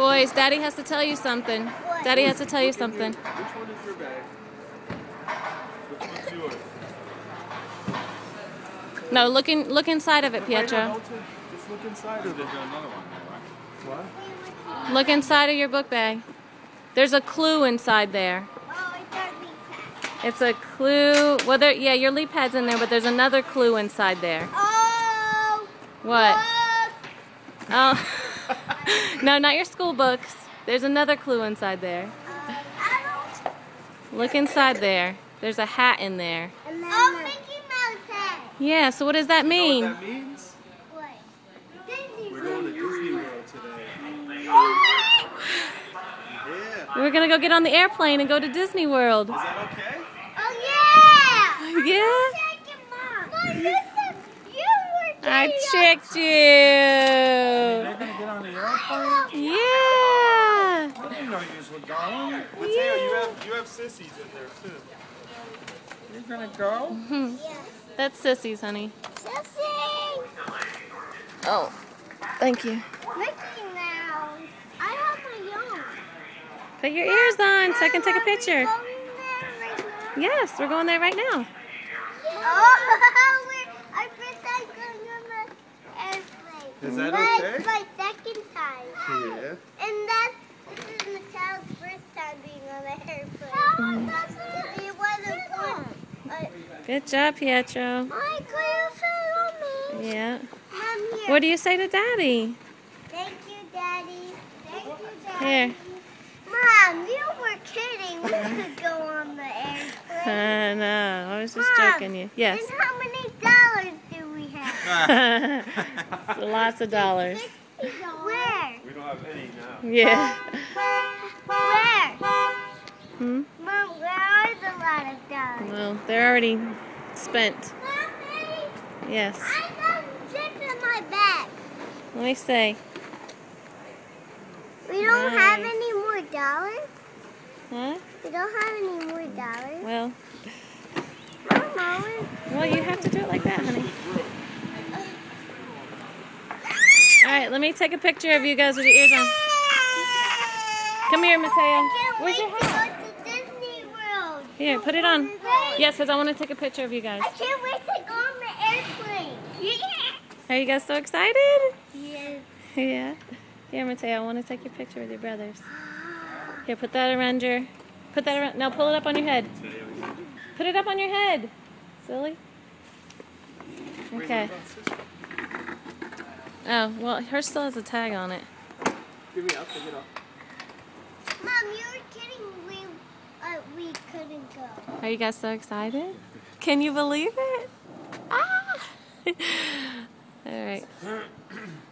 Boys, Daddy has to tell you something. Daddy has to tell you something. Which one is your bag? Which one's yours? No, look in, look inside of it, Pietro. Just look inside of it. There's another one there, right? What? Look inside of your book bag. There's a clue inside there. Oh, it's our leaf pad. It's a clue. Well, there, yeah, your LeapPad's in there, but there's another clue inside there. Oh, What? look. Oh, no, not your school books. There's another clue inside there. Look inside there. There's a hat in there. Oh, Mickey Mouse head. Yeah. So what does that You know mean? what that means? What? We're going to Disney World today. Yeah. We're gonna go get on the airplane and go to Disney World. Is that okay? Oh yeah. Yeah. Check him out. Mom, you said you were I tricked you. They're going to get on the airplane? Yeah. I didn't know you were going. Mateo, you have, you have sissies in there, too. You're going to go? Mm-hmm. Yeah. That's sissies, honey. Sissy. Oh, thank you. Mickey Mouse. I have my own. Put your ears on so I can take a picture. Are we going there right now? Yes, we're going there right now. Oh, we're, I first time going on the airplane. Is that That's okay? my second time. Yeah. And that's this is Michelle's first time being on the airplane. No, it wasn't fun. Good job, Pietro. my girlfriend on me. Yeah. Mom, here. What do you say to Daddy? Thank you, Daddy. Thank you, Daddy. Here. Mom, you were kidding. We could go on the airplane. I know. I was just Mom, joking you. Yes. And how many dollars do we have? Lots of dollars. Where? We don't have any now. Yeah. Where? Hmm? Mom, where are the lot of dollars? Well, they're already spent. Mommy, Yes. I got chips in my bag. Let me see. We don't have any more dollars. Huh? We don't have any more dollars. Well, well, you have to do it like that, honey. All right, let me take a picture of you guys with your ears on. Come here, Mateo. Where's your hat? go to Disney World. Here, put it on. Yes, because I want to take a picture of you guys. I can't wait to go on the airplane. Yeah. Are you guys so excited? Yes. Yeah. Here, Mateo, I want to take your picture with your brothers. Here, put that around your. Put that around. Now pull it up on your head. Put it up on your head. Silly. Okay. Oh, well, hers still has a tag on it. Give me, I'll take it off. Mom, you were kidding. We uh, we couldn't go. Are you guys so excited? Can you believe it? Ah! All right.